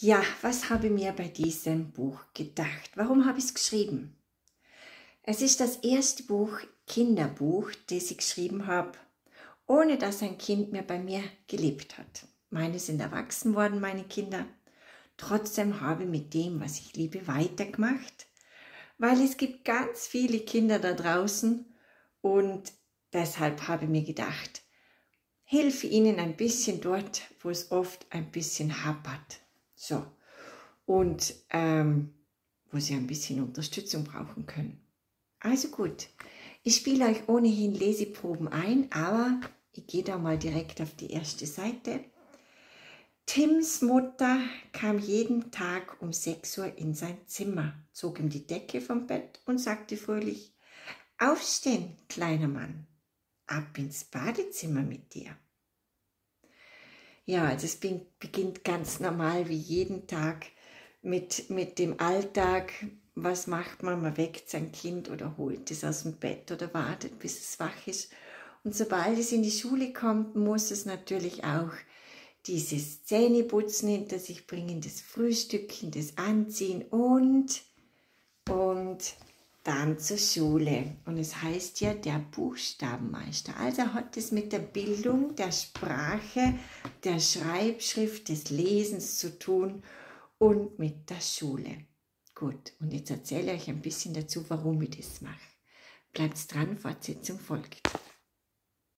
Ja, was habe ich mir bei diesem Buch gedacht? Warum habe ich es geschrieben? Es ist das erste Buch, Kinderbuch, das ich geschrieben habe, ohne dass ein Kind mehr bei mir gelebt hat. Meine sind erwachsen worden, meine Kinder. Trotzdem habe ich mit dem, was ich liebe, weitergemacht, weil es gibt ganz viele Kinder da draußen und deshalb habe ich mir gedacht, hilfe ihnen ein bisschen dort, wo es oft ein bisschen hapert. So. Und ähm, wo sie ein bisschen Unterstützung brauchen können. Also gut, ich spiele euch ohnehin Leseproben ein, aber ich gehe da mal direkt auf die erste Seite. Tims Mutter kam jeden Tag um 6 Uhr in sein Zimmer, zog ihm die Decke vom Bett und sagte fröhlich, Aufstehen, kleiner Mann, ab ins Badezimmer mit dir. Ja, also es beginnt ganz normal wie jeden Tag mit, mit dem Alltag. Was macht man? Man weckt sein Kind oder holt es aus dem Bett oder wartet, bis es wach ist. Und sobald es in die Schule kommt, muss es natürlich auch dieses Zähneputzen hinter sich bringen, das Frühstücken, das Anziehen und, und dann zur Schule. Und es heißt ja der Buchstabenmeister. Also hat es mit der Bildung der Sprache, der Schreibschrift, des Lesens zu tun und mit der Schule. Gut, und jetzt erzähle ich euch ein bisschen dazu, warum ich das mache. Bleibt dran, Fortsetzung folgt.